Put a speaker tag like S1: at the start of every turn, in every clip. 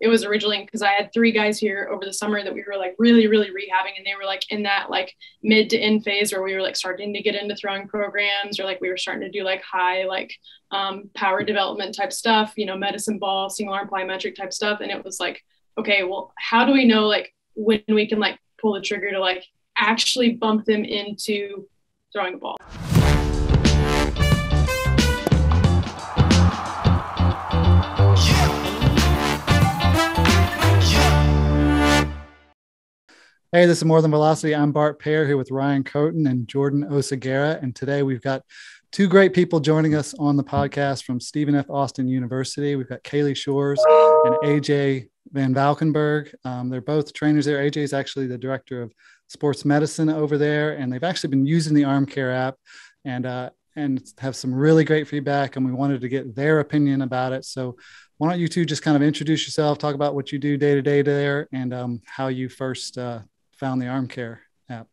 S1: it was originally because I had three guys here over the summer that we were like really, really rehabbing, and they were like in that like mid to end phase where we were like starting to get into throwing programs, or like we were starting to do like high like um, power development type stuff, you know, medicine ball, single arm plyometric type stuff, and it was like, okay, well, how do we know like when we can like pull the trigger to like actually bump them into throwing a ball?
S2: Hey, this is More Than Velocity. I'm Bart Pear here with Ryan Crotin and Jordan Oseguera. And today we've got two great people joining us on the podcast from Stephen F. Austin University. We've got Kaylee Shores and AJ VanValkenburgh. Um, they're both trainers there. AJ is actually the director of sports medicine over there, and they've actually been using the ArmCare app and uh, and have some really great feedback. And we wanted to get their opinion about it. So why don't you two just kind of introduce yourself, talk about what you do day to day there, and um, how you first uh, found the arm care app?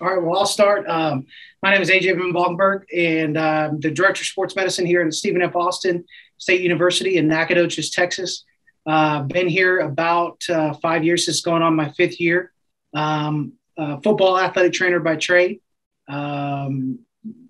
S3: All right, well, I'll start. Um, my name is AJ VanValkenburgh, and I'm the director of sports medicine here at Stephen F. Austin State University in Nacogdoches, Texas. Uh, been here about uh, five years. It's going on my fifth year. Um, football athletic trainer by trade. Um,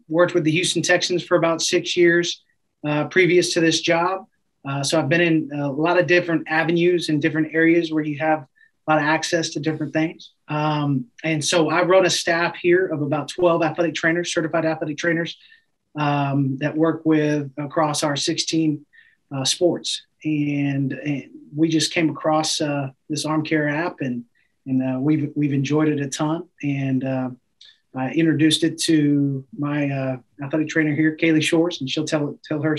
S3: worked with the Houston Texans for about six years uh, previous to this job. Uh, so I've been in a lot of different avenues and different areas where you have lot of access to different things. Um, and so I run a staff here of about 12 athletic trainers, certified athletic trainers um, that work with across our 16 uh, sports. And, and, we just came across uh, this ArmCare app and, and uh, we've, we've enjoyed it a ton. And uh, I introduced it to my uh, athletic trainer here, Kaylee Shores, and she'll tell, tell her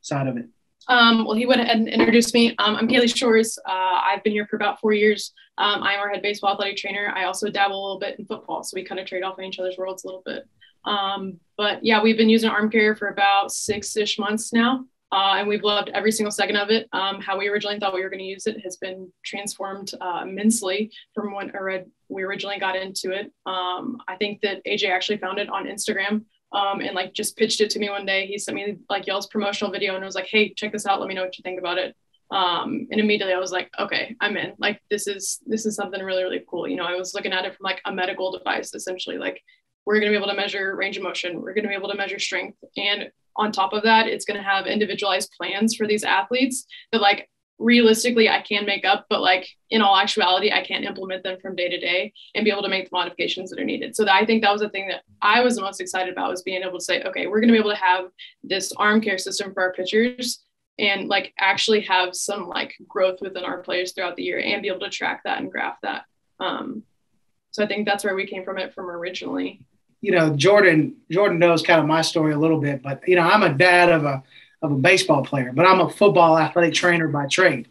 S3: side of it.
S1: Um, well, he went ahead and introduced me. Um, I'm Kaylee Shores. Uh, I've been here for about four years. Um, I'm our head baseball athletic trainer. I also dabble a little bit in football, so we kind of trade off in each other's worlds a little bit. Um, but yeah, we've been using arm ArmCare for about six-ish months now, uh, and we've loved every single second of it. Um, how we originally thought we were going to use it has been transformed uh, immensely from when we originally got into it. Um, I think that AJ actually found it on Instagram um, and like just pitched it to me one day. He sent me like y'all's promotional video and was like, "Hey, check this out. Let me know what you think about it." Um, and immediately I was like, "Okay, I'm in. Like this is this is something really really cool." You know, I was looking at it from like a medical device essentially. Like we're going to be able to measure range of motion. We're going to be able to measure strength, and on top of that, it's going to have individualized plans for these athletes that like realistically I can make up, but like in all actuality, I can't implement them from day to day and be able to make the modifications that are needed. So that I think that was the thing that I was the most excited about was being able to say, okay, we're going to be able to have this arm care system for our pitchers and like actually have some like growth within our players throughout the year and be able to track that and graph that. Um, so I think that's where we came from it from originally.
S3: You know, Jordan, Jordan knows kind of my story a little bit, but you know, I'm a dad of a of a baseball player, but I'm a football athletic trainer by trade.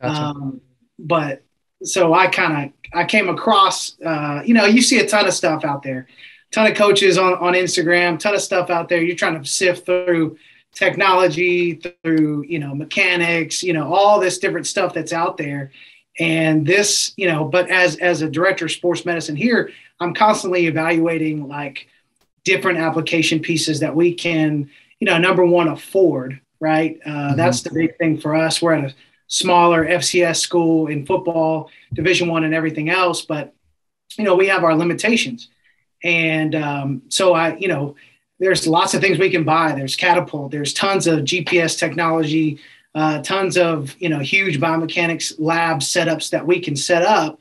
S3: Gotcha. Um, but so I kind of I came across, uh, you know, you see a ton of stuff out there, ton of coaches on on Instagram, ton of stuff out there. You're trying to sift through technology, through you know mechanics, you know all this different stuff that's out there. And this, you know, but as as a director of sports medicine here, I'm constantly evaluating like different application pieces that we can you know, number one, afford, right? Uh, mm-hmm. That's the big thing for us. We're at a smaller FCS school in football, Division One, and everything else, but you know, we have our limitations, and um, so I, you know, there's lots of things we can buy. There's Catapult. There's tons of GPS technology. Uh, tons of you know huge biomechanics lab setups that we can set up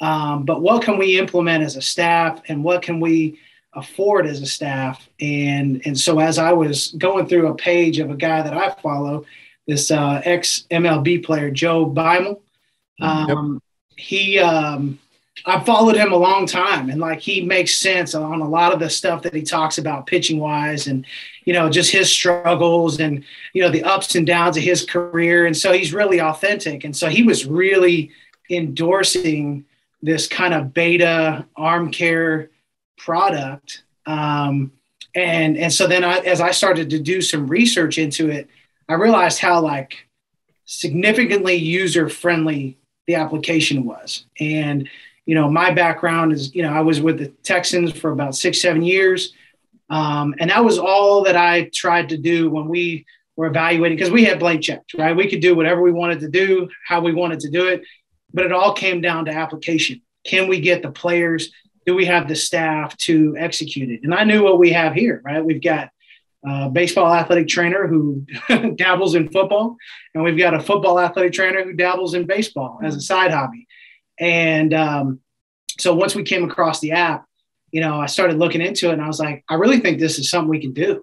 S3: um, but what can we implement as a staff and what can we afford as a staff. And and so as I was going through a page of a guy that I follow, this uh, ex MLB player Joe Beimel, um, yep. he um, I followed him a long time, and like he makes sense on a lot of the stuff that he talks about pitching wise, and you know just his struggles and you know the ups and downs of his career, and so he's really authentic, and so he was really endorsing this kind of beta ArmCare product. Um, and and so then I, as I started to do some research into it, I realized how like significantly user friendly the application was. And you know, my background is you know I was with the Texans for about six seven years, um, and that was all that I tried to do when we we're evaluating because we had blank checks, right? We could do whatever we wanted to do, how we wanted to do it, but it all came down to application. Can we get the players? Do we have the staff to execute it? And I knew what we have here, right? We've got a baseball athletic trainer who dabbles in football, and we've got a football athletic trainer who dabbles in baseball as a side hobby. And um, so once we came across the app, you know, I started looking into it and I was like, I really think this is something we can do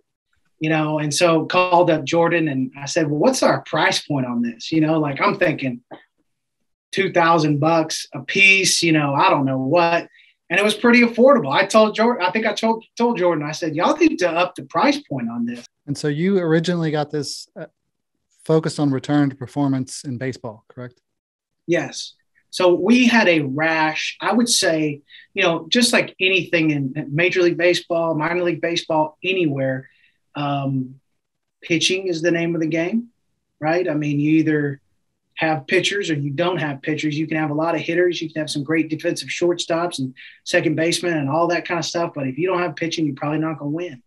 S3: you know, and so called up Jordan and I said, well, what's our price point on this? You know, like I'm thinking 2000 bucks a piece, you know, I don't know what. And it was pretty affordable. I told Jordan, I think I told, told Jordan, I said, y'all need to up the price point on this.
S2: And so you originally got this uh, focused on return to performance in baseball, correct?
S3: Yes. So we had a rash, I would say, you know, just like anything in Major League Baseball, minor league baseball, anywhere, um, pitching is the name of the game, right? I mean, you either have pitchers or you don't have pitchers. You can have a lot of hitters. You can have some great defensive shortstops and second baseman and all that kind of stuff. But if you don't have pitching, you're probably not going to win.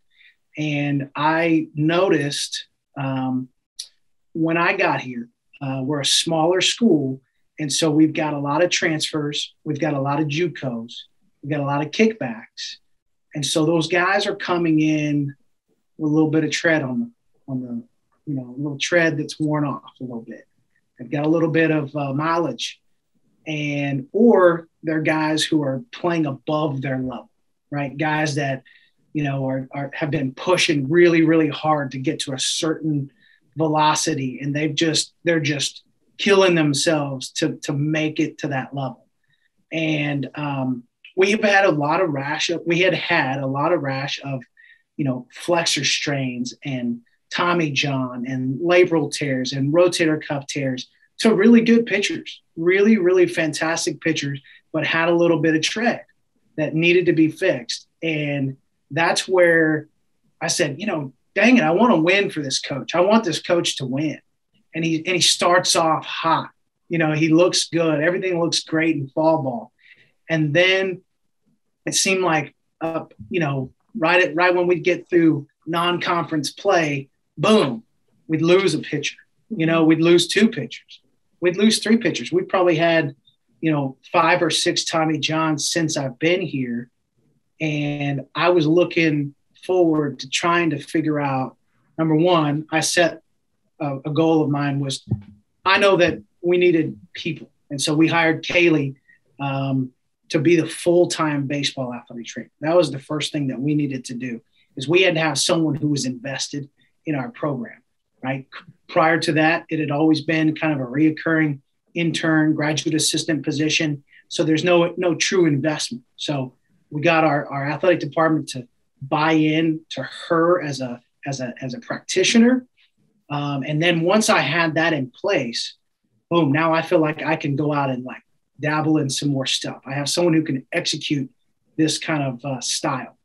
S3: And I noticed um, when I got here, uh, we're a smaller school. And so we've got a lot of transfers. We've got a lot of JUCOs. We've got a lot of kickbacks. And so those guys are coming in with a little bit of tread on the on the you know a little tread that's worn off a little bit. They've got a little bit of uh, mileage, and or they're guys who are playing above their level, right? Guys that you know are, are have been pushing really really hard to get to a certain velocity, and they've just they're just killing themselves to to make it to that level. And um, we've had a lot of rash. Of, We had had a lot of rash of you know, flexor strains and Tommy John and labral tears and rotator cuff tears. So really good pitchers, really, really fantastic pitchers, but had a little bit of tread that needed to be fixed. And that's where I said, you know, dang it, I want to win for this coach. I want this coach to win. And he and he starts off hot. You know, he looks good. Everything looks great in fall ball. And then it seemed like uh, you know, right at right when we'd get through non-conference play, boom, we'd lose a pitcher. You know, we'd lose two pitchers. We'd lose three pitchers. We probably had, you know, five or six Tommy Johns since I've been here. And I was looking forward to trying to figure out number one, I set a, a goal of mine was I know that we needed people. And so we hired Kaylee um, to be the full-time baseball athletic trainer. That was the first thing that we needed to do is we had to have someone who was invested in our program, right? Prior to that, it had always been kind of a reoccurring intern, graduate assistant position. So there's no no true investment. So we got our, our athletic department to buy in to her as a as a as a practitioner. Um, and then once I had that in place, boom, now I feel like I can go out and like dabble in some more stuff. I have someone who can execute this kind of uh, style,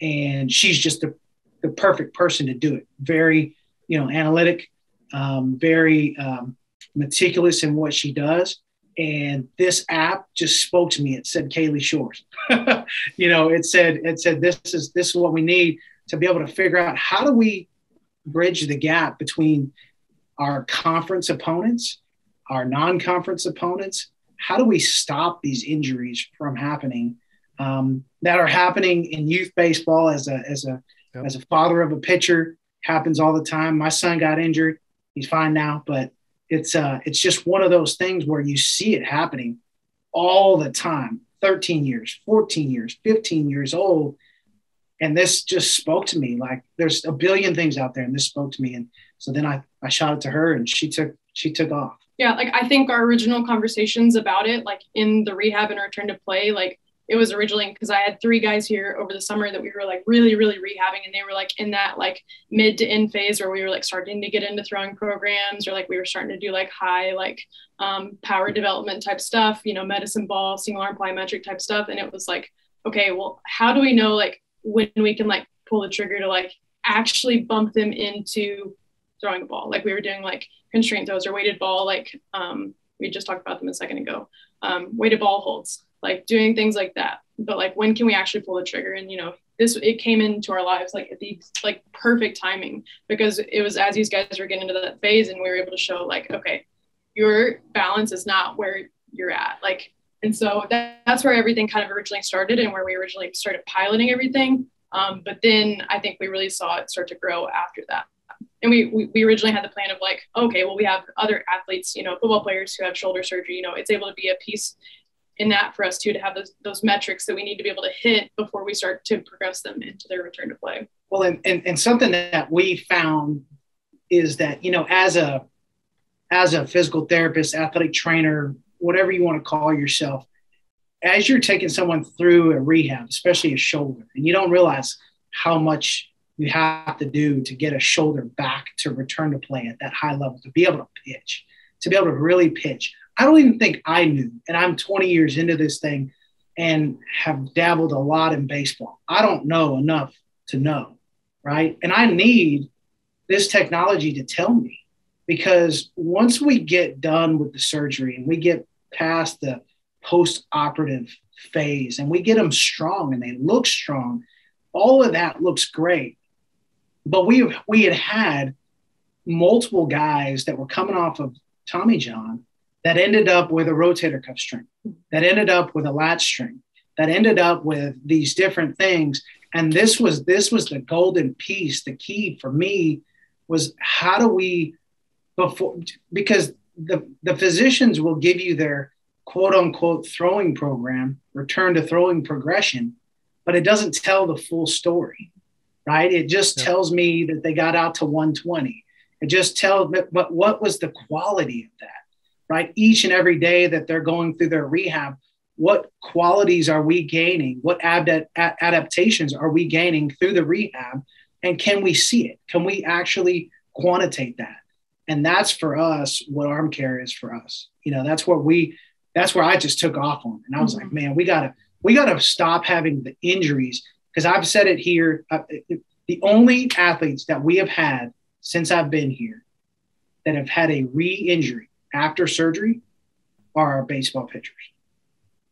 S3: and she's just the, the perfect person to do it. Very, you know, analytic, um, very um, meticulous in what she does. And this app just spoke to me. It said Kaylee Shores. you know, it said it said this is this is what we need to be able to figure out how do we bridge the gap between our conference opponents, our non-conference opponents, how do we stop these injuries from happening um, that are happening in youth baseball as a as a yep. as a father of a pitcher happens all the time. My son got injured; he's fine now, but it's uh it's just one of those things where you see it happening all the time. 13 years, 14 years, 15 years old. And this just spoke to me like there's a billion things out there, and this spoke to me. And so then I, I shot it to her and she took she took off
S1: yeah like i think our original conversations about it like in the rehab and return to play like it was originally because i had three guys here over the summer that we were like really really rehabbing and they were like in that like mid to end phase where we were like starting to get into throwing programs or like we were starting to do like high like um, power development type stuff you know medicine ball single arm plyometric type stuff and it was like okay well how do we know like when we can like pull the trigger to like actually bump them into throwing a ball like we were doing like constraint throws or weighted ball, like um, we just talked about them a second ago. Um, weighted ball holds, like doing things like that. But like, when can we actually pull the trigger? And you know, this it came into our lives like at the like perfect timing because it was as these guys were getting into that phase and we were able to show like okay your balance is not where you're at like and so that, that's where everything kind of originally started and where we originally started piloting everything um, but then i think we really saw it start to grow after that and we, we, we originally had the plan of like okay well we have other athletes you know football players who have shoulder surgery you know it's able to be a piece in that for us too to have those those metrics that we need to be able to hit before we start to progress them into their return to play.
S3: Well, and, and, and something that we found is that you know as a as a physical therapist, athletic trainer, whatever you want to call yourself, as you're taking someone through a rehab, especially a shoulder, and you don't realize how much you have to do to get a shoulder back to return to play at that high level, to be able to pitch, to be able to really pitch. I don't even think I knew. And I'm 20 years into this thing and have dabbled a lot in baseball. I don't know enough to know, right? And I need this technology to tell me because once we get done with the surgery and we get past the post operative phase and we get them strong and they look strong, all of that looks great. But we we had had multiple guys that were coming off of Tommy John that ended up with a rotator cuff strain, that ended up with a lat strain, that ended up with these different things. And this was this was the golden piece. The key for me was how do we before because the the physicians will give you their quote unquote throwing program, return to throwing progression, but it doesn't tell the full story, right? It just yeah. tells me that they got out to 120. It just tells, but what was the quality of that? Right? Each and every day that they're going through their rehab, what qualities are we gaining? What ad- adaptations are we gaining through the rehab? And can we see it? Can we actually quantitate that? And that's for us what arm care is for us. You know, that's what we, that's where I just took off on. And I was mm-hmm. like, man, we gotta, we gotta stop having the injuries because I've said it here. Uh, the only athletes that we have had since I've been here that have had a re-injury after surgery are our baseball pitchers.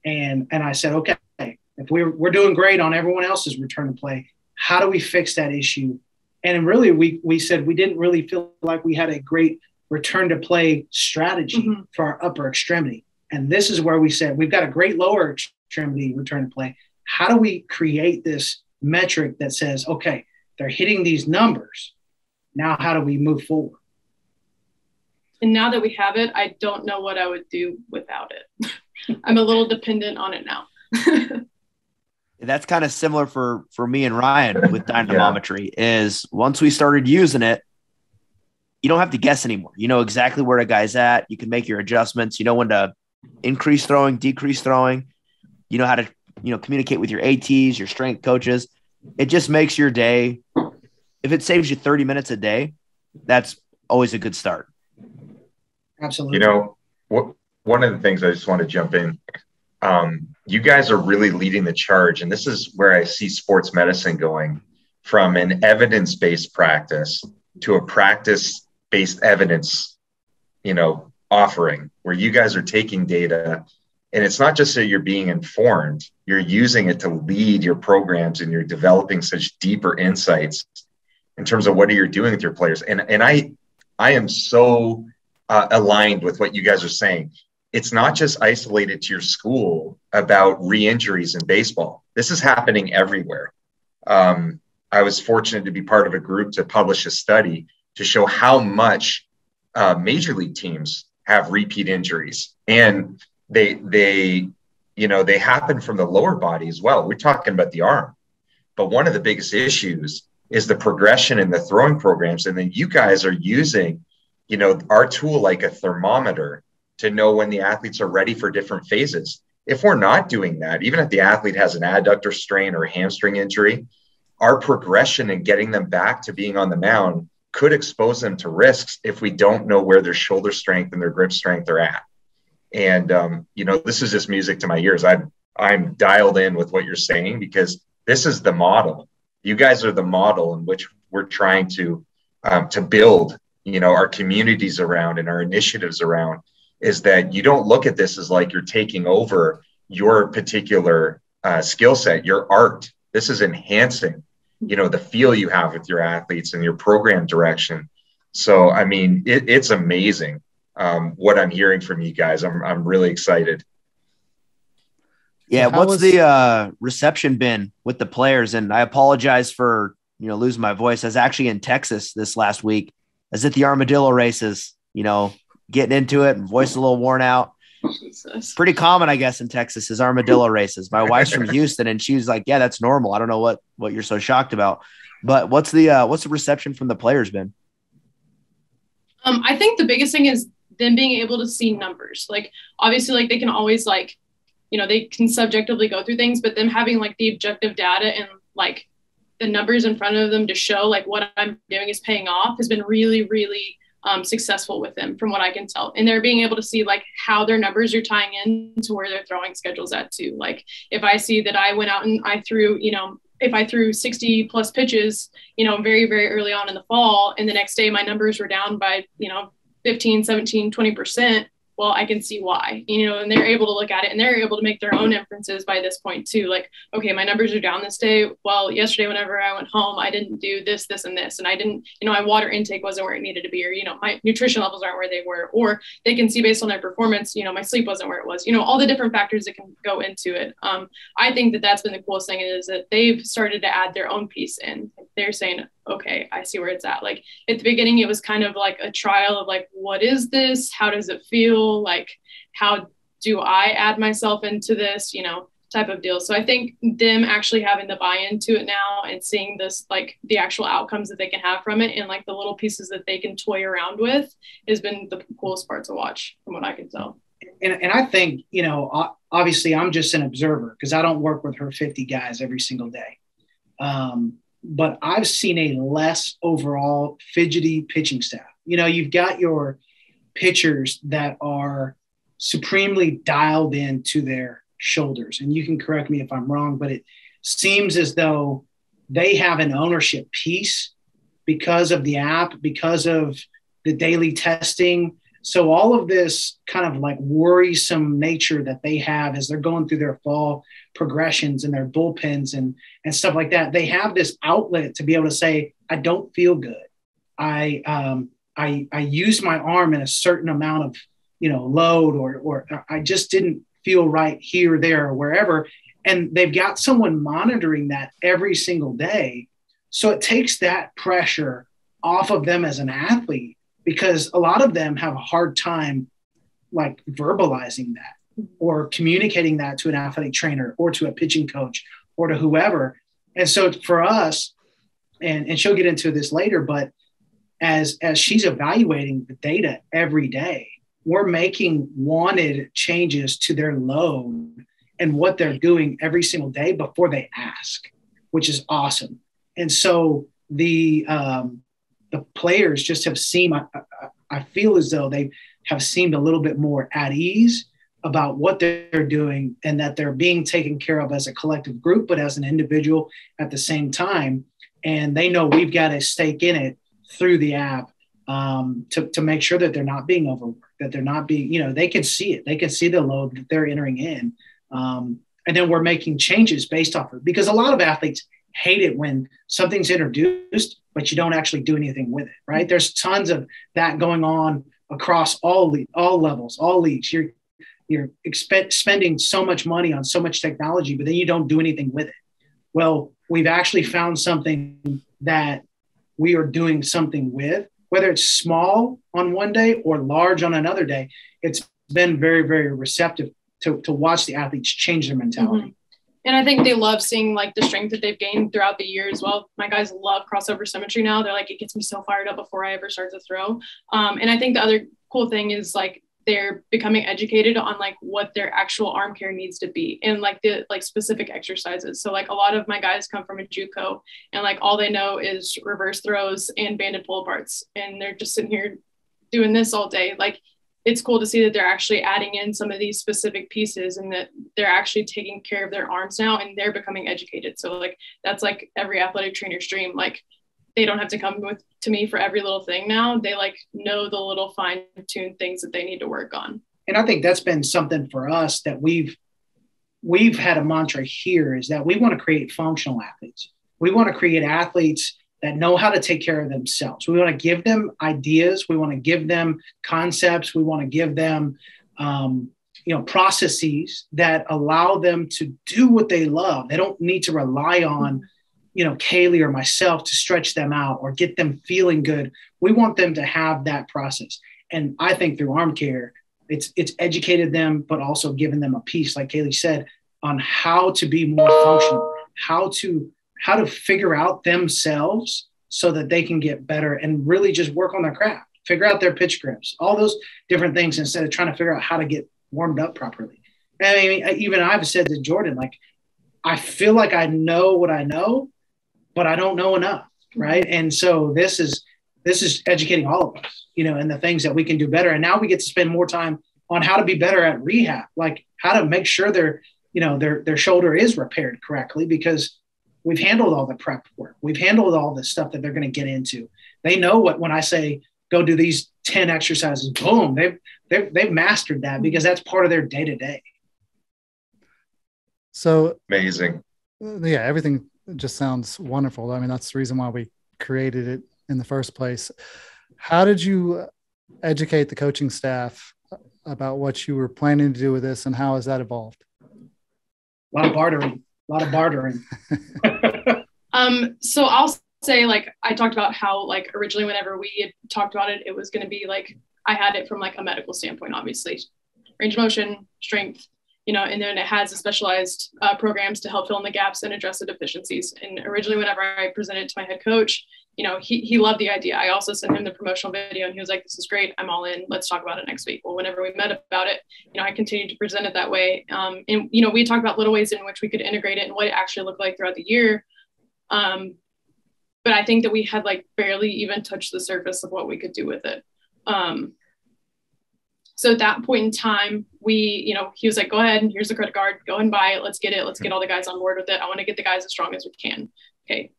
S3: And and I said, okay, if we're we're doing great on everyone else's return to play, how do we fix that issue? And really, we we said we didn't really feel like we had a great return to play strategy mm-hmm. for our upper extremity. And this is where we said we've got a great lower extremity return to play. How do we create this metric that says, okay, they're hitting these numbers. Now, how do we move forward?
S1: And now that we have it, I don't know what I would do without it. I'm a little dependent on it now.
S4: That's kind of similar for for me and Ryan with dynamometry. Yeah. Is once we started using it, you don't have to guess anymore. You know exactly where a guy's at. You can make your adjustments. You know when to increase throwing, decrease throwing. You know how to you know communicate with your ATs, your strength coaches. It just makes your day. If it saves you 30 minutes a day, that's always a good start.
S3: Absolutely.
S5: You know, what, one of the things I just want to jump in. Um, you guys are really leading the charge, and this is where I see sports medicine going from an evidence-based practice to a practice-based evidence, you know, offering where you guys are taking data and it's not just that you're being informed you're using it to lead your programs and you're developing such deeper insights in terms of what are you doing with your players and and i i am so uh, aligned with what you guys are saying. It's not just isolated to your school about re injuries in baseball. This is happening everywhere. Um, I was fortunate to be part of a group to publish a study to show how much uh, major league teams have repeat injuries, and they they you know they happen from the lower body as well. We're talking about the arm, but one of the biggest issues is the progression in the throwing programs, and then you guys are using you know, our tool like a thermometer to know when the athletes are ready for different phases. If we're not doing that, even if the athlete has an adductor strain or hamstring injury, our progression and getting them back to being on the mound could expose them to risks if we don't know where their shoulder strength and their grip strength are at. And um, you know, this is just music to my ears. I'm I'm dialed in with what you're saying because this is the model. You guys are the model in which we're trying to um, to build you know our communities around and our initiatives around is that you don't look at this as like you're taking over your particular uh, skill set your art this is enhancing, you know, the feel you have with your athletes and your program direction. So, I mean, it, it's amazing um, what I'm hearing from you guys. I'm, I'm really excited.
S4: Yeah. What's was- the uh, reception been with the players? And I apologize for, you know, losing my voice. I was actually in Texas this last week. I was at the armadillo races, you know, getting into it and voice a little worn out. Jesus. Pretty common, I guess, in Texas is armadillo races. My wife's from Houston, and she was like, "Yeah, that's normal. I don't know what what you're so shocked about." But what's the uh, what's the reception from the players been?
S1: Um, I think the biggest thing is them being able to see numbers. Like obviously, like they can always like, you know, they can subjectively go through things, but them having like the objective data and like the numbers in front of them to show like what I'm doing is paying off has been really, really um, successful with them from what I can tell. And they're being able to see like how their numbers are tying in to where they're throwing schedules at too. Like if I see that I went out and I threw, you know, if I threw 60 plus pitches, you know, very, very early on in the fall, and the next day my numbers were down by, you know, 15, 17, 20%, well, I can see why, you know, and they're able to look at it and they're able to make their own inferences by this point too. Like, okay, my numbers are down this day. Well, yesterday, whenever I went home, I didn't do this, this, and this. And I didn't, you know, my water intake wasn't where it needed to be, or, you know, my nutrition levels aren't where they were, or they can see based on their performance, you know, my sleep wasn't where it was, you know, all the different factors that can go into it. Um, I think that that's been the coolest thing is that they've started to add their own piece in. They're saying, okay, I see where it's at. Like at the beginning, it was kind of like a trial of like, what is this? How does it feel? Like, how do I add myself into this? You know, type of deal. So I think them actually having the buy-in to it now and seeing this like the actual outcomes that they can have from it and like the little pieces that they can toy around with has been the coolest part to watch from what I can tell.
S3: And, and I think, you know, obviously I'm just an observer because I don't work with her 50 guys every single day. Um, but I've seen a less overall fidgety pitching staff. You know, you've got your pitchers that are supremely dialed in to their shoulders. And you can correct me if I'm wrong, but it seems as though they have an ownership piece because of the app, because of the daily testing. So all of this kind of like worrisome nature that they have as they're going through their fall progressions and their bullpens and and stuff like that. They have this outlet to be able to say, I don't feel good. I um, I I use my arm in a certain amount of you know load or or I just didn't feel right here, there, or wherever. And they've got someone monitoring that every single day. So it takes that pressure off of them as an athlete because a lot of them have a hard time like verbalizing that or communicating that to an athletic trainer or to a pitching coach or to whoever. And so for us, and, and she'll get into this later, but as as she's evaluating the data every day, we're making wanted changes to their load and what they're doing every single day before they ask, which is awesome. And so the um, the players just have seemed. I, I feel as though they have seemed a little bit more at ease about what they're doing and that they're being taken care of as a collective group, but as an individual at the same time. And they know we've got a stake in it through the app um, to, to make sure that they're not being overworked, that they're not being, you know, they can see it, they can see the load that they're entering in. Um, and then we're making changes based off of it because a lot of athletes hate it when something's introduced, but you don't actually do anything with it, right? There's tons of that going on across all all levels, all leagues. You're you're expe- spending so much money on so much technology, but then you don't do anything with it. Well, we've actually found something that we are doing something with, whether it's small on one day or large on another day. It's been very, very receptive to, to watch the athletes change their mentality. Mm-hmm.
S1: And I think they love seeing like the strength that they've gained throughout the year as well. My guys love crossover symmetry now. They're like, it gets me so fired up before I ever start to throw. Um, and I think the other cool thing is like they're becoming educated on like what their actual arm care needs to be and like the like specific exercises. So like a lot of my guys come from a JUCO and like all they know is reverse throws and banded pull aparts and they're just sitting here doing this all day. Like it's cool to see that they're actually adding in some of these specific pieces and that they're actually taking care of their arms now and they're becoming educated. So like that's like every athletic trainer's dream. Like they don't have to come with to me for every little thing now. They like know the little fine tuned things that they need to work on.
S3: And I think that's been something for us that we've we've had a mantra here is that we want to create functional athletes. We want to create athletes that know how to take care of themselves. We want to give them ideas. We want to give them concepts. We want to give them, um, you know, processes that allow them to do what they love. They don't need to rely on, you know, Kaylee or myself to stretch them out or get them feeling good. We want them to have that process. And I think through arm care, it's it's educated them, but also given them a piece, like Kaylee said, on how to be more functional, how to how to figure out themselves so that they can get better and really just work on their craft, figure out their pitch grips, all those different things instead of trying to figure out how to get warmed up properly. I mean, even I've said to Jordan, like, I feel like I know what I know, but I don't know enough. Right. And so this is, this is educating all of us, you know, and the things that we can do better. And now we get to spend more time on how to be better at rehab, like how to make sure their, you know, their, their shoulder is repaired correctly because we've handled all the prep work. We've handled all the stuff that they're going to get into. They know what when I say go do these 10 exercises, boom, they've they've, they've mastered that because that's part of their day to day.
S2: So
S5: amazing.
S2: Yeah, everything just sounds wonderful. I mean, that's the reason why we created it in the first place. How did you educate the coaching staff about what you were planning to do with this and how has that evolved?
S3: A lot of bartering a lot of bartering.
S1: um, so I'll say like I talked about how like originally whenever we had talked about it, it was going to be like I had it from like a medical standpoint, obviously, range of motion, strength, you know, and then it has a specialized uh, programs to help fill in the gaps and address the deficiencies. And originally, whenever I presented to my head coach, you know, he, he loved the idea. I also sent him the promotional video and he was like, this is great. I'm all in. Let's talk about it next week. Well, whenever we met about it, you know, I continued to present it that way. Um, and, you know, we talked about little ways in which we could integrate it and what it actually looked like throughout the year. Um, but I think that we had like barely even touched the surface of what we could do with it. Um, so at that point in time, we, you know, he was like, go ahead, and here's the credit card, go and buy it. Let's get it. Let's get all the guys on board with it. I want to get the guys as strong as we can. Okay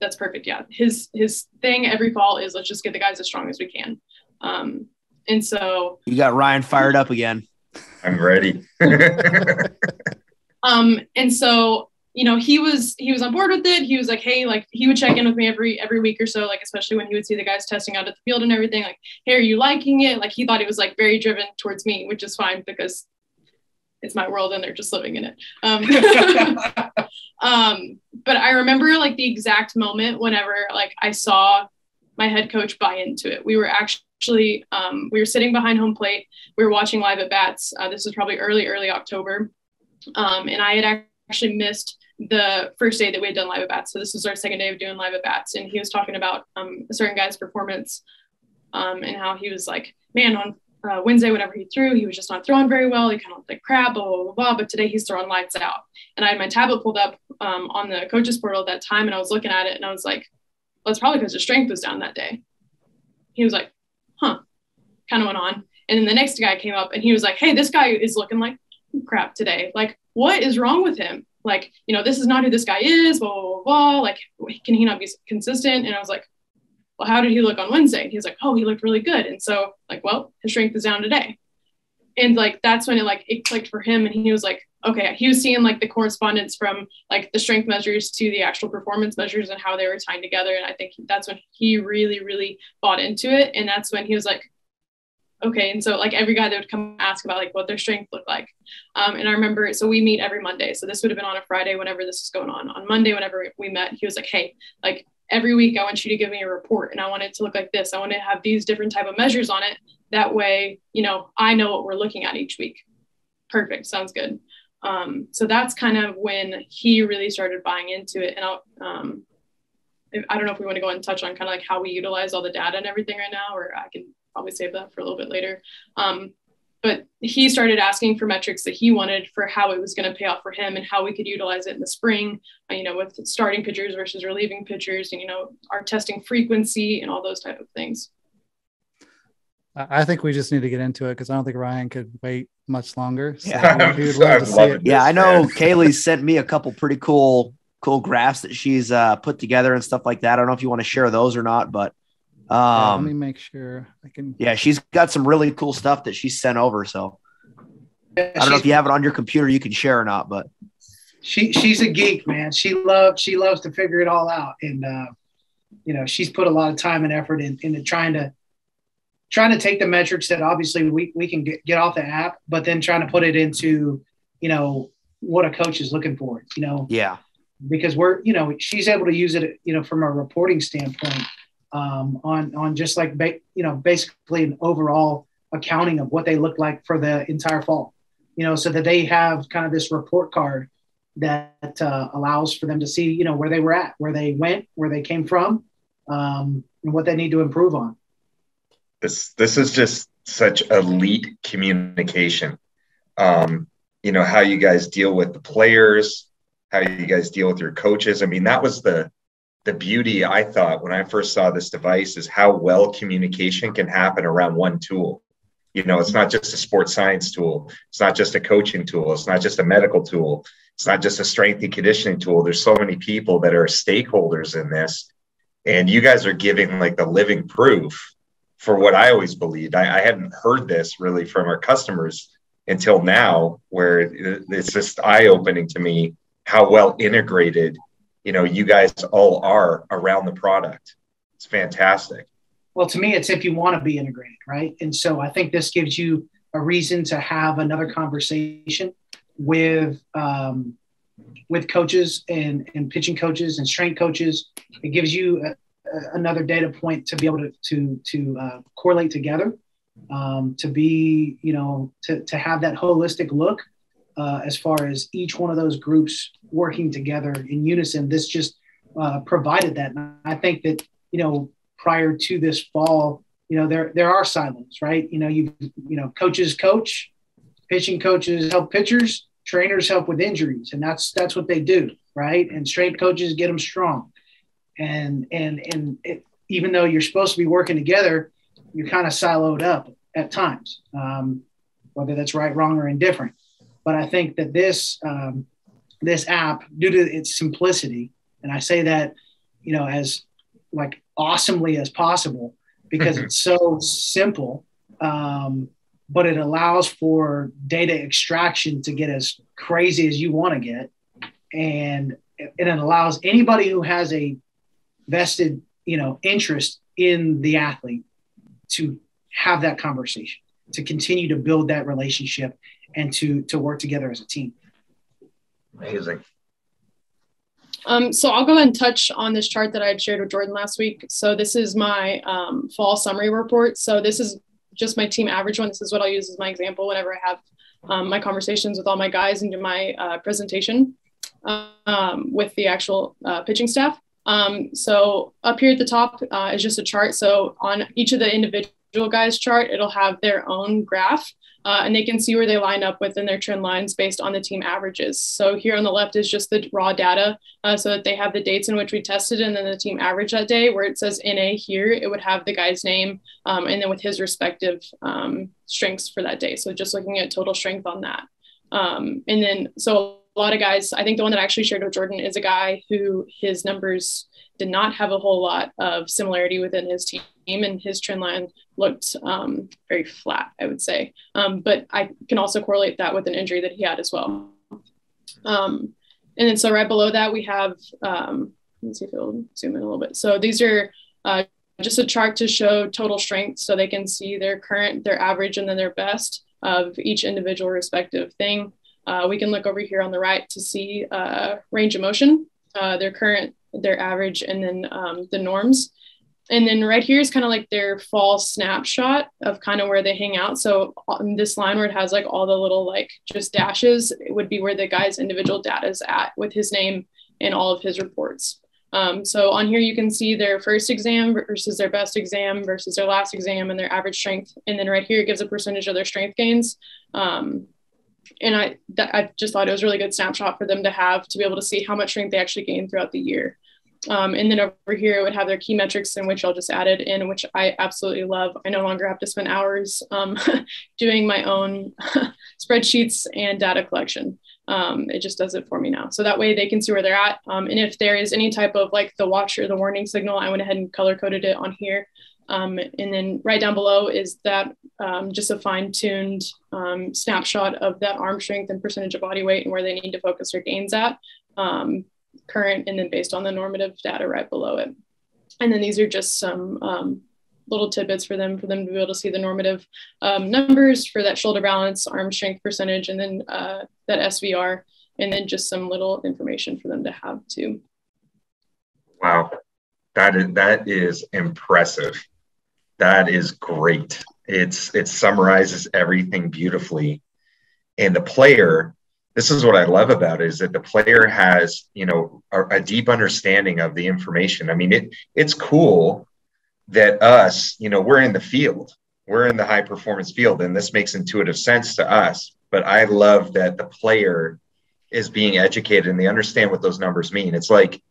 S1: that's perfect. Yeah. His his thing every fall is let's just get the guys as strong as we can. Um, and so
S4: you got Ryan fired up again.
S5: I'm ready.
S1: um, and so you know he was he was on board with it. He was like, hey, like he would check in with me every every week or so, like especially when he would see the guys testing out at the field and everything. Like, hey, are you liking it? Like he thought it was like very driven towards me, which is fine because it's my world and they're just living in it. Um, um, but I remember like the exact moment whenever like I saw my head coach buy into it. We were actually um, we were sitting behind home plate. We were watching live at bats. Uh, this was probably early early October, um, and I had actually missed the first day that we had done live at bats. So this was our second day of doing live at bats, and he was talking about um, a certain guy's performance um, and how he was like, man, on uh, Wednesday, whenever he threw, he was just not throwing very well. He kind of looked like crap, blah, blah, blah, blah. But today he's throwing lights out. And I had my tablet pulled up um, on the coaches portal at that time. And I was looking at it and I was like, well, probably because his strength was down that day. He was like, huh, kind of went on. And then the next guy came up and he was like, hey, this guy is looking like crap today. Like, what is wrong with him? Like, you know, this is not who this guy is, blah, blah, blah, blah. Like, can he not be consistent? And I was like, well, how did he look on Wednesday? And he's like, oh, he looked really good. And so like, well, his strength is down today. And like, that's when it like, it clicked for him. And he was like, okay, he was seeing like the correspondence from like the strength measures to the actual performance measures and how they were tying together. And I think that's when he really, really bought into it. And that's when he was like, okay. And so like every guy that would come ask about like what their strength looked like. Um, and I remember, so we meet every Monday. So this would have been on a Friday whenever this was going on. On Monday, whenever we met, he was like, hey, like every week I want you to give me a report and I want it to look like this. I want to have these different type of measures on it. That way, you know, I know what we're looking at each week. Perfect. Sounds good. Um, so that's kind of when he really started buying into it. And I'll, um, I don't know if we want to go and touch on kind of like how we utilize all the data and everything right now, or I can probably save that for a little bit later. Um, but he started asking for metrics that he wanted for how it was going to pay off for him and how we could utilize it in the spring uh, you know with starting pitchers versus relieving pitchers and you know our testing frequency and all those type of things.
S2: I think we just need to get into it because i don't think ryan could wait much longer.
S4: So yeah, it. yeah i know kaylee sent me a couple pretty cool cool graphs that she's uh, put together and stuff like that. I don't know if you want to share those or not but um, yeah,
S2: let me make sure I can.
S4: Yeah, she's got some really cool stuff that she sent over. So, I don't know if you have it on your computer, you can share or not, but
S3: she she's a geek, man. She loves she loves to figure it all out, and uh, you know she's put a lot of time and effort in, into trying to trying to take the metrics that obviously we, we can get, get off the app, but then trying to put it into you know what a coach is looking for. You know,
S4: yeah,
S3: because we're you know she's able to use it you know from a reporting standpoint um, on on just like ba- you know basically an overall accounting of what they look like for the entire fall. You know, so that they have kind of this report card that uh, allows for them to see, you know, where they were at, where they went, where they came from, um, and what they need to improve on.
S5: This this is just such elite communication. Um, you know how you guys deal with the players, how you guys deal with your coaches. I mean, that was the the beauty I thought when I first saw this device is how well communication can happen around one tool. You know, it's not just a sports science tool. It's not just a coaching tool. It's not just a medical tool. It's not just a strength and conditioning tool. There's so many people that are stakeholders in this. And you guys are giving like the living proof for what I always believed. I, I hadn't heard this really from our customers until now, where it's just eye opening to me how well integrated you know you guys all are around the product. It's fantastic.
S3: Well to me it's if you want to be integrated right? And so i think this gives you a reason to have another conversation with um, with coaches and, and pitching coaches and strength coaches. It gives you a, a, another data point to be able to to, to uh, correlate together um, to be you know to, to have that holistic look uh, as far as each one of those groups working together in unison. This just uh, provided that. And I think that, you know, prior to this fall, you know, there, there are silos, right? You know, you, you know, coaches coach, pitching coaches help pitchers, trainers help with injuries. And that's, that's what they do. Right. And strength coaches get them strong. And, and, and it, even though you're supposed to be working together, you're kind of siloed up at times, um, whether that's right, wrong, or indifferent. But I think that this, um, this app due to its simplicity and i say that you know as like awesomely as possible because mm-hmm. it's so simple um, but it allows for data extraction to get as crazy as you want to get and, and it allows anybody who has a vested you know interest in the athlete to have that conversation to continue to build that relationship and to to work together as a team
S5: Amazing.
S1: Um, so I'll go ahead and touch on this chart that I had shared with Jordan last week. So this is my um, fall summary report. So this is just my team average one. This is what I'll use as my example whenever I have um, my conversations with all my guys and do my uh, presentation um, with the actual uh, pitching staff. Um, so up here at the top uh, is just a chart. So on each of the individual guys chart, it'll have their own graph uh, and they can see where they line up within their trend lines based on the team averages. So here on the left is just the raw data uh, so that they have the dates in which we tested and then the team average that day. Where it says NA here, it would have the guy's name um, and then with his respective um, strengths for that day. So just looking at total strength on that. Um, and then, so lot of guys, I think the one that I actually shared with Jordan is a guy who his numbers did not have a whole lot of similarity within his team, and his trend line looked um, very flat, I would say. Um, but I can also correlate that with an injury that he had as well. Um, and then, so right below that, we have, um, let's see if it'll zoom in a little bit. So these are uh, just a chart to show total strength so they can see their current, their average, and then their best of each individual respective thing. Uh, we can look over here on the right to see uh, range of motion, uh, their current their average and then um, the norms. And then right here is kind of like their fall snapshot of kind of where they hang out. So on this line where it has like all the little like just dashes, it would be where the guy's individual data is at with his name and all of his reports. Um, so on here you can see their first exam versus their best exam versus their last exam and their average strength. And then right here it gives a percentage of their strength gains. Um, and I I just thought it was a really good snapshot for them to have to be able to see how much strength they actually gain throughout the year. Um, and then over here, it would have their key metrics in which I'll just added in, which I absolutely love. I no longer have to spend hours um, doing my own spreadsheets and data collection. Um, it just does it for me now. So that way they can see where they're at. Um, and if there is any type of like the watch or the warning signal, I went ahead and color coded it on here Um, and then right down below is that um, just a fine tuned um, snapshot of that arm strength and percentage of body weight and where they need to focus their gains at, um, current and then based on the normative data right below it. And then these are just some um, little tidbits for them, for them to be able to see the normative um, numbers for that shoulder balance, arm strength percentage, and then uh, that SVR, and then just some little information for them to have too.
S5: Wow, that is that is impressive. That is great. It's it summarizes everything beautifully, and the player. This is what I love about it is that the player has you know a, a deep understanding of the information. I mean, it it's cool that us, you know, we're in the field, we're in the high performance field, and this makes intuitive sense to us. But I love that the player is being educated and they understand what those numbers mean. It's like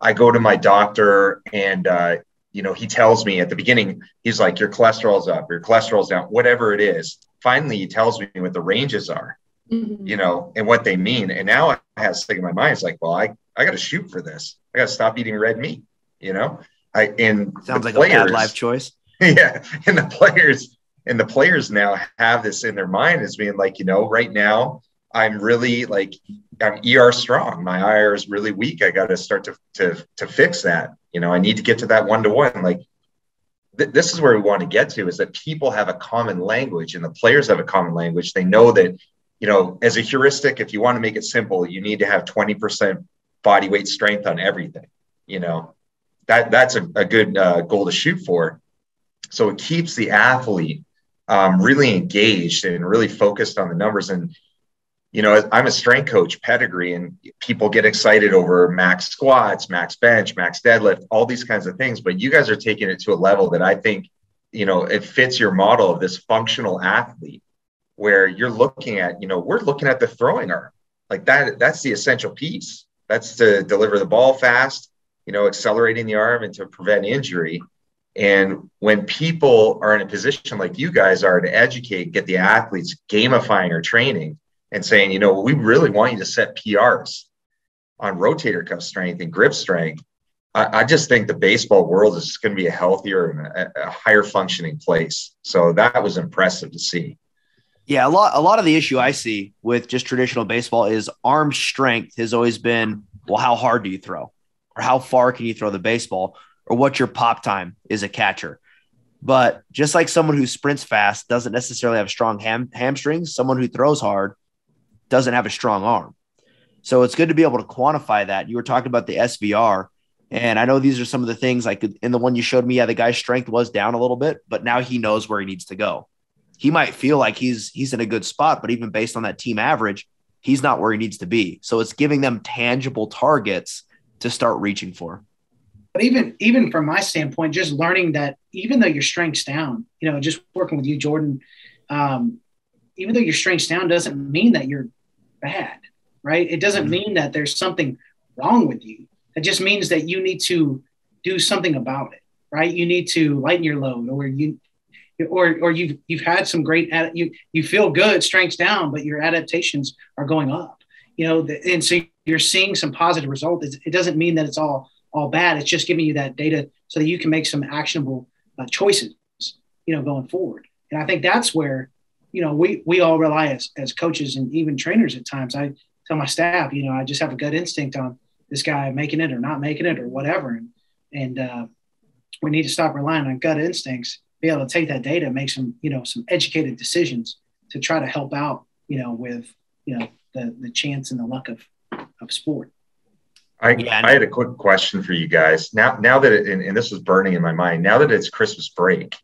S5: I go to my doctor and, uh, you know, he tells me at the beginning, he's like, your cholesterol's up, your cholesterol's down, whatever it is. Finally, he tells me what the ranges are, mm-hmm. you know, and what they mean. And now I have something in my mind. It's like, well, I, I got to shoot for this. I got to stop eating red meat, you know? I and
S4: sounds like players, a bad life choice.
S5: Yeah, and the players and the players now have this in their mind as being like, you know, right now I'm really like I'm ER strong. My IR is really weak. I got to start to to to fix that. You know, I need to get to that one to one. Like th- this is where we want to get to is that people have a common language and the players have a common language. They know that, you know, as a heuristic, if you want to make it simple, you need to have 20% body weight strength on everything. You know, that that's a, a good uh, goal to shoot for. So it keeps the athlete um, really engaged and really focused on the numbers. And you know, I'm a strength coach pedigree, and people get excited over max squats, max bench, max deadlift, all these kinds of things. But you guys are taking it to a level that I think, you know, it fits your model of this functional athlete, where you're looking at, you know, we're looking at the throwing arm, like that. That's the essential piece. That's to deliver the ball fast you know, accelerating the arm and to prevent injury. And when people are in a position like you guys are to educate, get the athletes gamifying our training and saying, you know, we really want you to set PRs on rotator cuff strength and grip strength. I, I just think the baseball world is going to be a healthier and a, a higher functioning place. So that was impressive to see.
S4: Yeah, a lot a lot of the issue I see with just traditional baseball is arm strength has always been, well, how hard do you throw? or how far can you throw the baseball or what your pop time is a catcher. But just like someone who sprints fast doesn't necessarily have strong ham- hamstrings, someone who throws hard doesn't have a strong arm. So it's good to be able to quantify that. You were talking about the SVR, and I know these are some of the things like in the one you showed me. Yeah, the guy's strength was down a little bit, but now he knows where he needs to go. He might feel like he's he's in a good spot, but even based on that team average, he's not where he needs to be. So it's giving them tangible targets to start reaching for.
S3: But even even from my standpoint, just learning that even though your strength's down, you know, just working with you, Jordan, um, even though your strength's down doesn't mean that you're bad, right? It doesn't mm-hmm. mean that there's something wrong with you. It just means that you need to do something about it, right? You need to lighten your load, or you, or or you've you've had some great you you feel good, strengths down, but your adaptations are going up, you know, and so you're seeing some positive results. It doesn't mean that it's all all bad. It's just giving you that data so that you can make some actionable uh, choices, you know, going forward. And I think that's where, you know, we we all rely as as coaches and even trainers at times. I tell my staff, you know, I just have a gut instinct on this guy making it or not making it or whatever, and and uh, we need to stop relying on gut instincts. Be able to take that data, make some you know some educated decisions to try to help out, you know, with you know the the chance and the luck of of sport.
S5: I, yeah, I had a quick question for you guys. Now, now that it, and, and, this was burning in my mind. Now that it's Christmas break,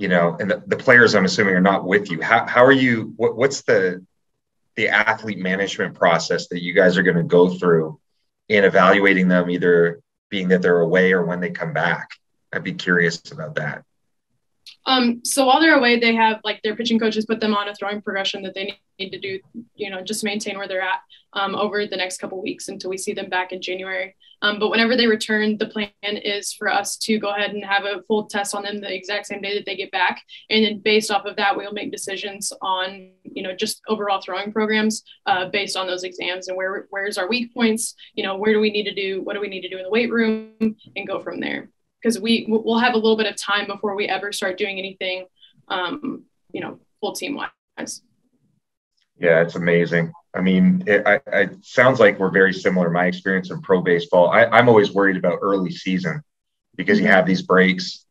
S5: you know, and the, the players, I'm assuming, are not with you. How, how are you? What, what's the the athlete management process that you guys are going to go through in evaluating them, either being that they're away or when they come back? I'd be curious about that.
S1: Um, so while they're away, they have like their pitching coaches put them on a throwing progression that they need to do, you know, just maintain where they're at um, over the next couple weeks until we see them back in January. Um, but whenever they return, the plan is for us to go ahead and have a full test on them the exact same day that they get back, and then based off of that, we'll make decisions on, you know, just overall throwing programs uh, based on those exams and where where's our weak points, you know, where do we need to do, what do we need to do in the weight room, and go from there. because we we'll have a little bit of time before we ever start doing anything, um, you know, full team wise.
S5: Yeah, it's amazing. I mean, it, I, it sounds like we're very similar. My experience in pro baseball, I, I'm always worried about early season because you mm-hmm. have these breaks,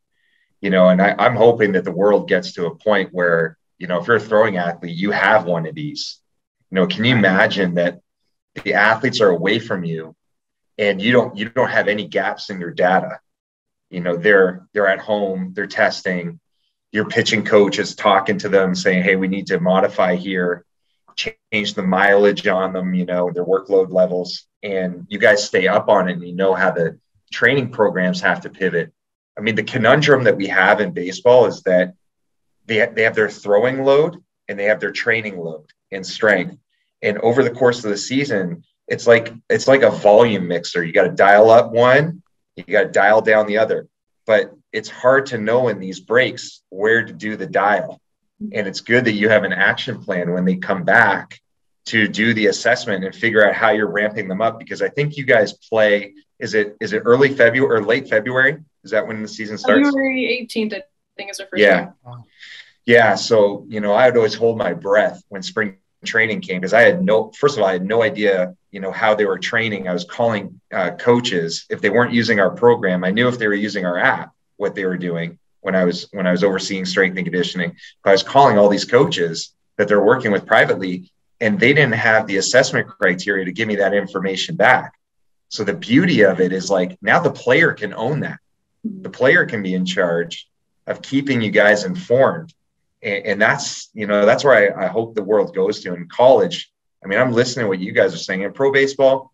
S5: you know, and I, I'm hoping that the world gets to a point where, you know, if you're a throwing athlete, you have one of these. You know, can you imagine that the athletes are away from you and you don't you don't have any gaps in your data? You know, they're they're at home, they're testing, your pitching coach is talking to them saying, Hey, we need to modify here, change the mileage on them, you know, their workload levels. And you guys stay up on it and you know how the training programs have to pivot. I mean, the conundrum that we have in baseball is that they, they have their throwing load and they have their training load and strength. And over the course of the season, it's like it's like a volume mixer. You got to dial up one, you got to dial down the other. But it's hard to know in these breaks where to do the dial. And it's good that you have an action plan when they come back to do the assessment and figure out how you're ramping them up because I think you guys play is it is it early February or late February? Is that when the season starts?
S1: February 18th, I think is our first
S5: yeah. Yeah. So, you know, I would always hold my breath when spring training came because I had no, first of all, I had no idea, you know, how they were training. I was calling uh, coaches if they weren't using our program. I knew if they were using our app, what they were doing when I was when I was overseeing strength and conditioning. I was calling all these coaches that they're working with privately, and they didn't have the assessment criteria to give me that information back. So the beauty of it is like now the player can own that. Mm-hmm. The player can be in charge of keeping you guys informed and, and that's you know that's where I, I hope the world goes to in college. I mean, I'm listening to what you guys are saying in pro baseball.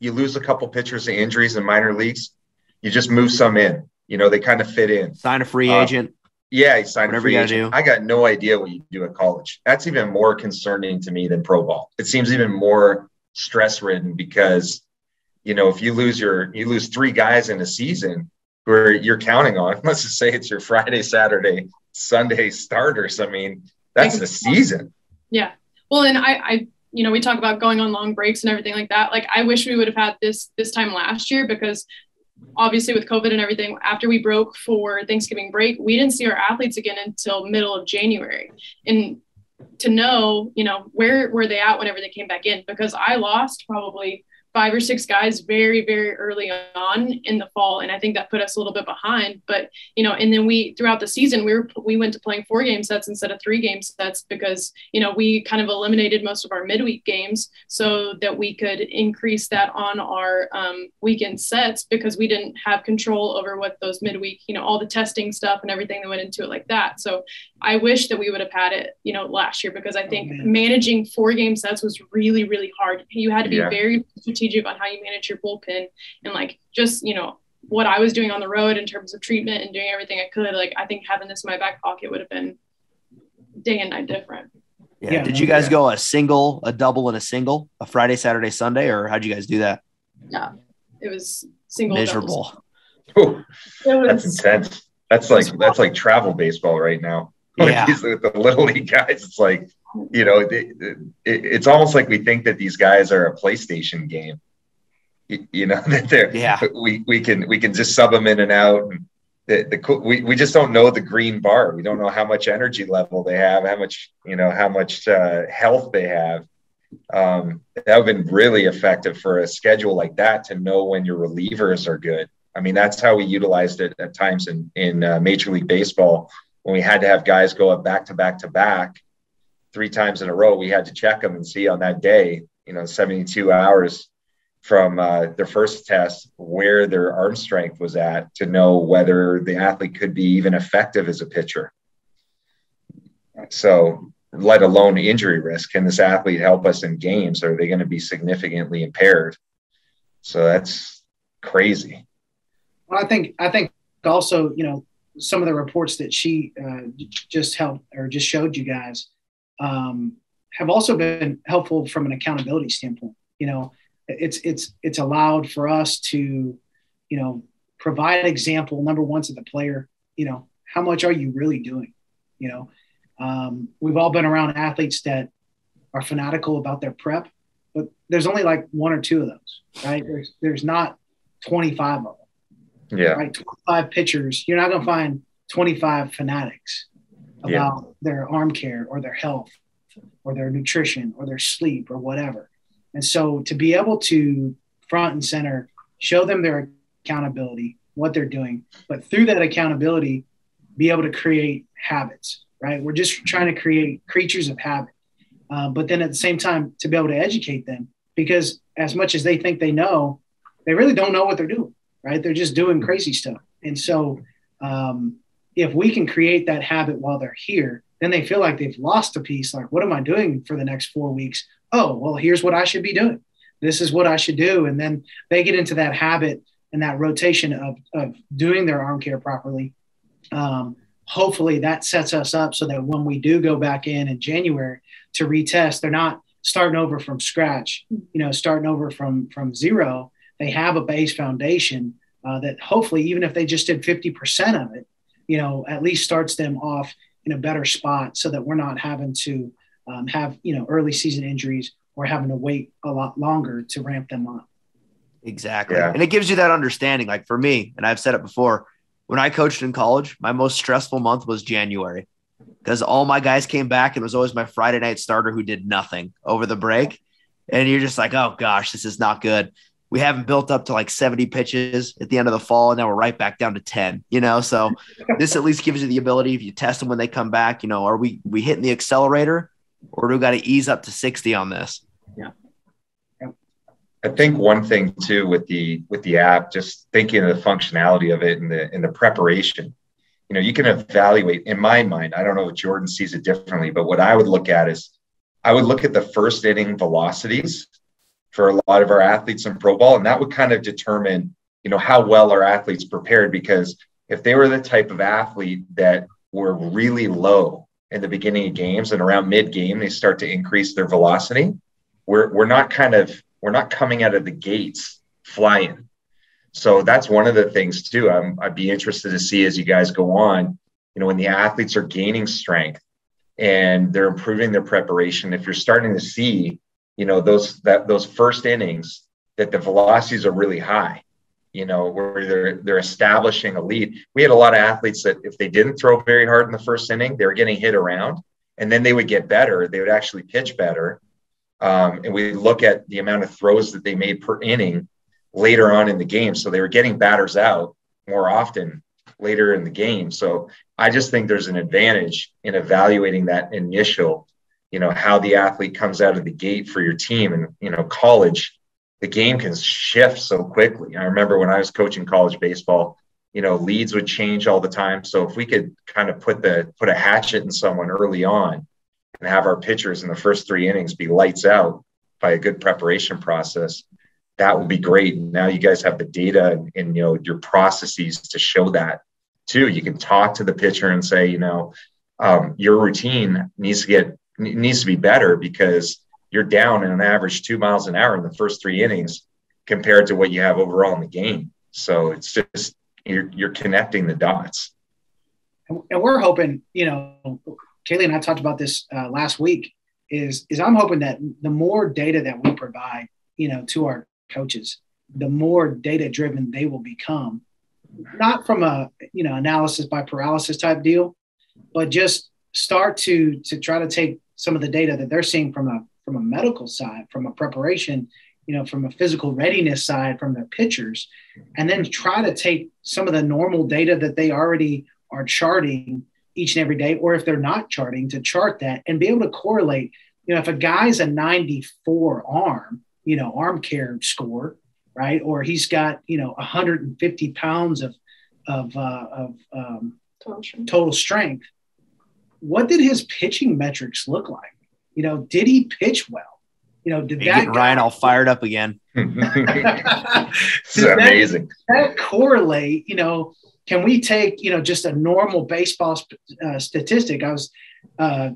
S5: You lose a couple pitchers to injuries in minor leagues, you just move some in. You know, they kind of fit in.
S4: Sign a free uh, agent.
S5: Yeah, you signed Whatever a free agent. Do. I got no idea what you do at college. That's even more concerning to me than pro ball. It seems even more stress ridden because, you know, if you lose your you lose three guys in a season who you're counting on, let's just say it's your Friday, Saturday, Sunday starters. I mean, that's the season.
S1: Yeah. Well, and I, I, you know, we talk about going on long breaks and everything like that. Like, I wish we would have had this this time last year because obviously with COVID and everything, after we broke for Thanksgiving break, we didn't see our athletes again until middle of January. And to know, you know, where were they at whenever they came back in? Because I lost probably five or six guys very very early on in the fall and i think that put us a little bit behind but you know and then we throughout the season we were we went to playing four game sets instead of three game sets because you know we kind of eliminated most of our midweek games so that we could increase that on our um, weekend sets because we didn't have control over what those midweek you know all the testing stuff and everything that went into it like that. So i wish that we would have had it you know last year because i think oh, managing four game sets was really really hard you had to be yeah. very strategic on how you manage your bullpen and like just you know what I was doing on the road in terms of treatment and doing everything I could. Like I think having this in my back pocket would have been day and night different.
S4: Yeah. yeah Did you guys yeah. go a single, a double, and a single, a Friday, Saturday, Sunday, or how'd you guys do that?
S1: Yeah, it was single.
S4: Miserable.
S5: Oh, that's intense. That's like that's like travel baseball right now.
S4: Yeah.
S5: with the little league guys, it's like you know, it, it, it's almost like we think that these guys are a PlayStation game. You, you know that they're
S4: yeah.
S5: We we can we can just sub them in and out. And the, the we we just don't know the green bar. We don't know how much energy level they have, how much you know how much uh, health they have. Um, that would have been really effective for a schedule like that to know when your relievers are good. I mean, that's how we utilized it at times in in uh, Major League Baseball when we had to have guys go up back to back to back three times in a row. We had to check them and see on that day, you know, 72 hours from uh, their first test where their arm strength was at to know whether the athlete could be even effective as a pitcher. So, let alone injury risk, can this athlete help us in games? Are they going to be significantly impaired? So that's crazy.
S3: Well, I think I think also, you know, some of the reports that she uh, just helped or just showed you guys um, have also been helpful from an accountability standpoint. You know, it's it's it's allowed for us to, you know, provide example number one to the player. You know, how much are you really doing? You know, um, we've all been around athletes that are fanatical about their prep, but there's only like one or two of those, right? There's there's not 25 of them.
S5: Yeah.
S3: Right. 25 pitchers. You're not going to find 25 fanatics about yeah. their arm care or their health or their nutrition or their sleep or whatever. And so to be able to front and center, show them their accountability, what they're doing, but through that accountability, be able to create habits, right? We're just trying to create creatures of habit. Uh, but then at the same time, to be able to educate them, because as much as they think they know, they really don't know what they're doing, right? They're just doing crazy stuff. And so, um, if we can create that habit while they're here, then they feel like they've lost a piece. Like, what am I doing for the next four weeks? Oh, well, here's what I should be doing. This is what I should do. And then they get into that habit and that rotation of, of doing their arm care properly. Um, hopefully that sets us up so that when we do go back in in January to retest, they're not starting over from scratch, you know, starting over from, from zero. They have a base foundation uh, that hopefully, even if they just did 50% of it, you know, at least starts them off in a better spot so that we're not having to um, have, you know, early season injuries or having to wait a lot longer to ramp them up.
S4: Exactly. Yeah. And it gives you that understanding. Like for me, and I've said it before, when I coached in college, my most stressful month was January because all my guys came back and it was always my Friday night starter who did nothing over the break. And you're just like, oh gosh, this is not good. We haven't built up to like 70 pitches at the end of the fall, and now we're right back down to 10, you know. So this at least gives you the ability if you test them when they come back, you know, are we we hitting the accelerator or do we got to ease up to 60 on this?
S3: Yeah.
S5: I think one thing too with the with the app, just thinking of the functionality of it and the and the preparation. You know, you can evaluate. In my mind, I don't know if Jordan sees it differently, but what I would look at is, I would look at the first inning velocities for a lot of our athletes in pro ball, and that would kind of determine, you know, how well our athletes prepared. Because if they were the type of athlete that were really low in the beginning of games and around mid game they start to increase their velocity, we're we're not kind of we're not coming out of the gates flying. So that's one of the things too. I'm, I'd be interested to see as you guys go on, you know, when the athletes are gaining strength and they're improving their preparation, if you're starting to see, you know, those that those first innings that the velocities are really high, you know, where they're they're establishing a lead. We had a lot of athletes that if they didn't throw very hard in the first inning, they were getting hit around, and then they would get better. They would actually pitch better, um, and we look at the amount of throws that they made per inning later on in the game. So they were getting batters out more often later in the game. So I just think there's an advantage in evaluating that initial, you know, how the athlete comes out of the gate for your team. And, you know, college, the game can shift so quickly. I remember when I was coaching college baseball, you know, leads would change all the time. So if we could kind of put the put a hatchet in someone early on, and have our pitchers in the first three innings be lights out by a good preparation process, that would be great. Now you guys have the data and, and, you know your processes to show that too. You can talk to the pitcher and say, you know, um, your routine needs to get needs to be better because you're down in an average two miles an hour in the first three innings compared to what you have overall in the game. So it's just you're you're connecting the dots.
S3: And we're hoping, you know, Kaylee and I talked about this uh, last week. Is is I'm hoping that the more data that we provide, you know, to our coaches, the more data driven they will become. Not from a you know analysis by paralysis type deal, but just start to to try to take some of the data that they're seeing from a from a medical side, from a preparation, you know, from a physical readiness side, from their pitchers, and then try to take some of the normal data that they already are charting each and every day, or if they're not charting, to chart that and be able to correlate. You know, if a guy's a 94 arm, you know, arm care score, right, or he's got you know 150 pounds of of, uh, of um, total, strength. total strength, what did his pitching metrics look like? You know, did he pitch well? You know, did that
S4: guy, Ryan all fired up again?
S5: it's amazing.
S3: That, that correlate, you know, can we take you know just a normal baseball uh, statistic? I was uh,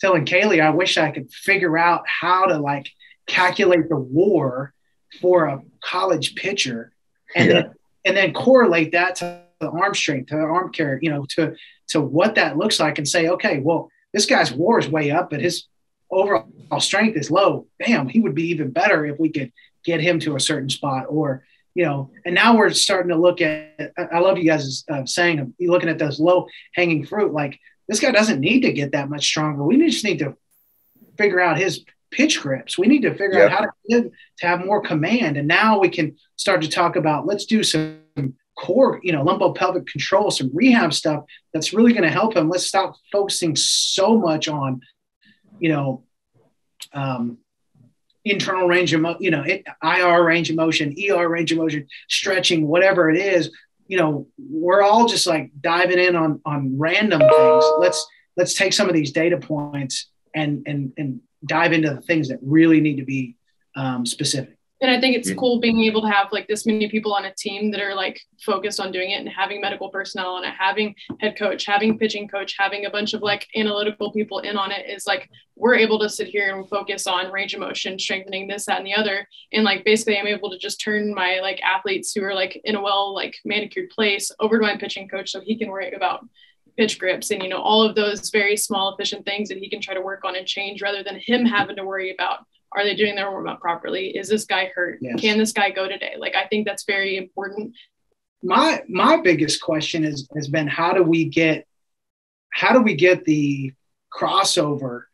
S3: telling Kaylee, I wish I could figure out how to like calculate the WAR for a college pitcher, and yeah. then and then correlate that to the arm strength, to the arm care, you know, to to what that looks like, and say, okay, well, this guy's WAR is way up, but his overall strength is low. Damn, he would be even better if we could get him to a certain spot, or you know, and now we're starting to look at. I love you guys uh, saying You're looking at those low hanging fruit. Like this guy doesn't need to get that much stronger. We just need to figure out his pitch grips. We need to figure yep. out how to to have more command. And now we can start to talk about let's do some core, you know, lumbo-pelvic control, some rehab stuff that's really going to help him. Let's stop focusing so much on, you know, um, internal range of, mo- you know, it, IR range of motion, ER range of motion, stretching, whatever it is. You know, we're all just like diving in on on random things. Let's let's take some of these data points and and and dive into the things that really need to be um, specific.
S1: And I think it's mm. cool being able to have like this many people on a team that are like focused on doing it and having medical personnel on it, having head coach, having pitching coach, having a bunch of like analytical people in on it is like we're able to sit here and focus on range of motion, strengthening this, that, and the other. And like basically I'm able to just turn my like athletes who are like in a well like manicured place over to my pitching coach so he can worry about pitch grips and you know all of those very small efficient things that he can try to work on and change rather than him having to worry about are they doing their warm up properly is this guy hurt yes. can this guy go today like i think that's very important
S3: my my biggest question is has been how do we get how do we get the crossover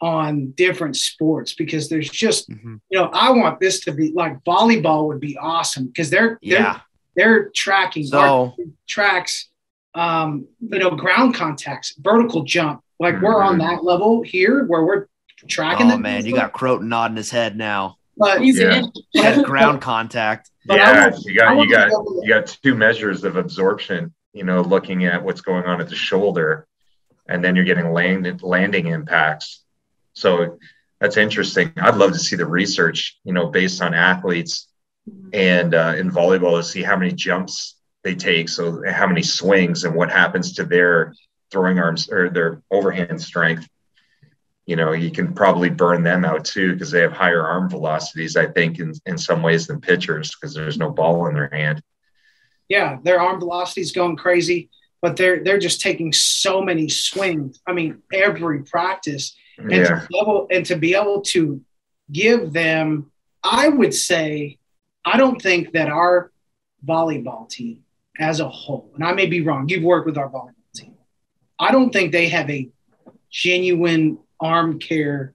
S3: on different sports because there's just mm-hmm. you know I want this to be like volleyball would be awesome because they're yeah they're, they're tracking
S4: so,
S3: tracks um, you know, ground contacts, vertical jump. Like we're on mm-hmm. that level here where we're tracking.
S4: Oh man, you got Crotin nodding his head now.
S3: But
S1: he's yeah.
S4: in. ground contact.
S5: yeah, you got you got you got two measures of absorption. You know, looking at what's going on at the shoulder, and then you're getting land, landing impacts. So that's interesting. I'd love to see the research. You know, based on athletes and uh, in volleyball to see how many jumps they take. So how many swings and what happens to their throwing arms or their overhand strength. You know, you can probably burn them out too because they have higher arm velocities, I think, in, in some ways than pitchers because there's no ball in their hand.
S3: Yeah, their arm velocity is going crazy, but they're they're just taking so many swings. I mean, every practice. And yeah. to be able and to be able to give them, I would say, I don't think that our volleyball team as a whole, and I may be wrong, you've worked with our volleyball team. I don't think they have a genuine arm care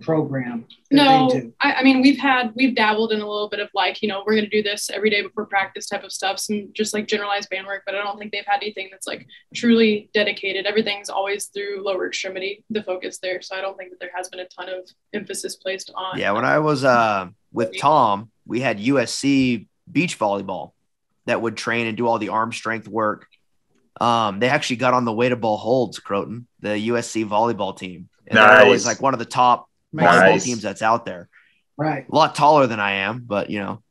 S3: program.
S1: No, I, I, mean we've had we've dabbled in a little bit of like you know we're gonna do this every day before practice type of stuff, some just like generalized band work, but I don't think they've had anything that's like truly dedicated. Everything's always through lower extremity, the focus there. So I don't think that there has been a ton of emphasis placed on.
S4: Yeah, when I was uh, with Tom, we had USC beach volleyball that would train and do all the arm strength work. Um, they actually got on the way to ball holds, Crotin, the USC volleyball team. And nice. they're always like one of the top nice. volleyball teams that's out there.
S3: Right.
S4: A lot taller than I am, but you know.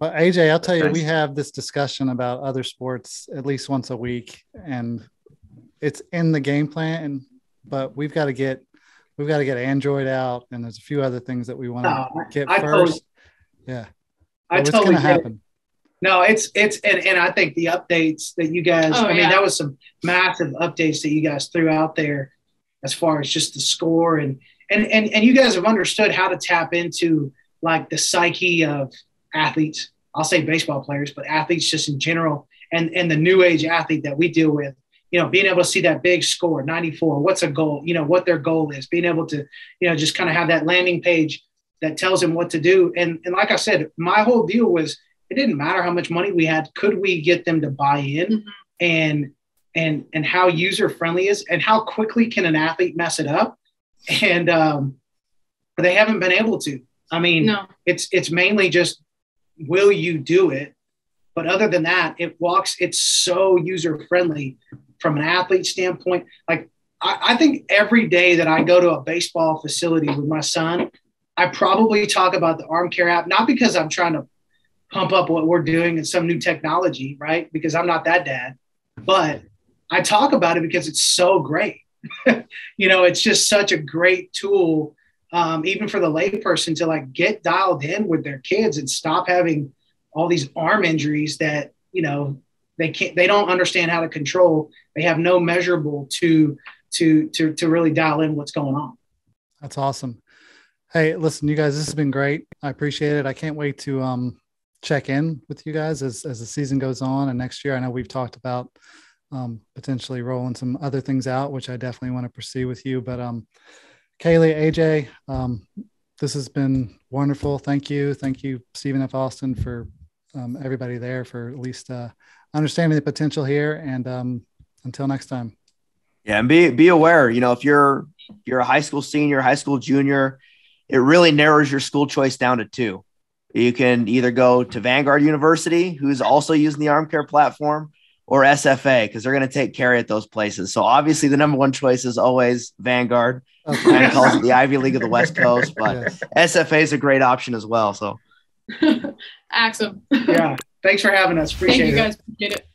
S2: Well, AJ, I'll tell you, we have this discussion about other sports at least once a week, and it's in the game plan. But we've got to get we've got to get Android out, and there's a few other things that we want to get I first. Totally, yeah,
S3: I what's totally going to happen? No, it's it's and, and I think the updates that you guys oh, I mean yeah. that was some massive updates that you guys threw out there as far as just the score and and and and you guys have understood how to tap into like the psyche of athletes. I'll say baseball players, but athletes just in general and and the new age athlete that we deal with you know, being able to see that big score, 94, what's a goal, you know, what their goal is, being able to, you know, just kind of have that landing page that tells them what to do. And, and like I said, my whole deal was it didn't matter how much money we had. Could we get them to buy in mm-hmm. and and and how user friendly is and how quickly can an athlete mess it up? And um, they haven't been able to. I mean, no. it's it's mainly just will you do it? But other than that, it walks. It's so user friendly from an athlete standpoint. Like I, I think every day that I go to a baseball facility with my son, I probably talk about the arm care app, not because I'm trying to pump up what we're doing in some new technology, right? Because I'm not that dad, but I talk about it because it's so great. you know, it's just such a great tool, um, even for the layperson to like get dialed in with their kids and stop having all these arm injuries that you know they can't they don't understand how to control. They have no measurable to to to to really dial in what's going on.
S2: That's awesome. Hey, listen, you guys, this has been great. I appreciate it. I can't wait to um check in with you guys as, as the season goes on. And next year, I know we've talked about um, potentially rolling some other things out, which I definitely want to pursue with you. But um, Kaylee, AJ, um, this has been wonderful. Thank you. Thank you, Stephen F. Austin, for um, everybody there for at least uh, understanding the potential here. And um, until next time.
S4: Yeah, and be be aware. You know, if you're you're a high school senior, high school junior, it really narrows your school choice down to two. You can either go to Vanguard University, who's also using the Armcare platform, or SFA because they're going to take care at those places. So obviously, the number one choice is always Vanguard. Okay. calls it the Ivy League of the West Coast, but yes. SFA is a great option as well. So,
S1: Axe 'em.
S3: yeah, thanks for having us. Appreciate
S1: Thank you
S3: it.
S1: guys. Appreciate it.